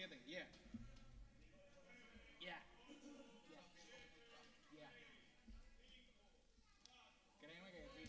7, yeah. Yeah. Yeah. Créeme que sí.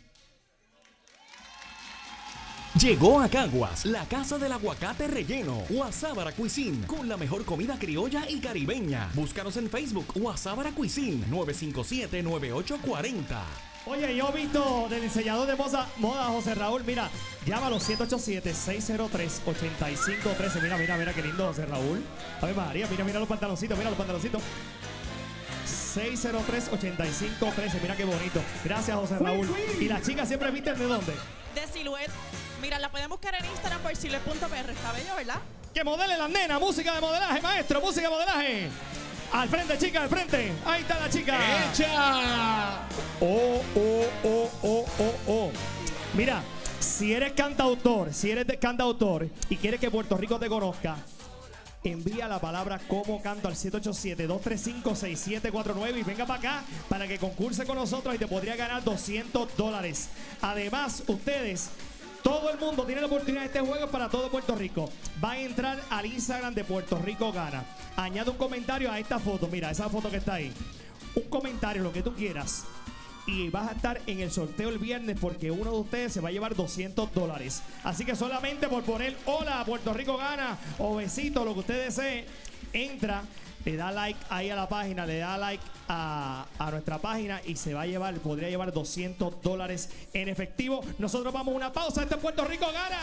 Llegó a Caguas, la casa del aguacate relleno, Guasábara Cuisine, con la mejor comida criolla y caribeña. Búscanos en Facebook, Guasábara Cuisine, 957-9840. Oye, yo he visto del diseñador de moda, moda José Raúl, mira, llámalo 787-603-8513. Mira, mira, mira qué lindo José Raúl. A ver, María, mira, mira los pantaloncitos, mira los pantaloncitos. 603-8513, mira qué bonito. Gracias, José Raúl. Y las chicas siempre visten de dónde? de Silhouette. Mira, la pueden buscar en Instagram por silhouette.pr. Está bello, ¿verdad? Que modele la nena, música de modelaje, maestro, música de modelaje. Al frente, chica, al frente. Ahí está la chica. ¡Echa! Oh, oh, oh, oh, oh, oh. Mira, si eres cantautor, si eres de cantautor y quieres que Puerto Rico te conozca, envía la palabra como canto al 787-235-6749 y venga para acá para que concurse con nosotros y te podría ganar 200 dólares. Además, ustedes todo el mundo tiene la oportunidad de este juego para todo Puerto Rico. Va a entrar al Instagram de Puerto Rico Gana. Añade un comentario a esta foto. Mira, esa foto que está ahí. Un comentario, lo que tú quieras. Y vas a estar en el sorteo el viernes porque uno de ustedes se va a llevar 200 dólares. Así que solamente por poner hola, Puerto Rico Gana o besito, lo que usted desee, entra le da like ahí a la página, le da like a, a nuestra página y se va a llevar, podría llevar 200 dólares en efectivo. Nosotros vamos a una pausa. Este es Puerto Rico gana.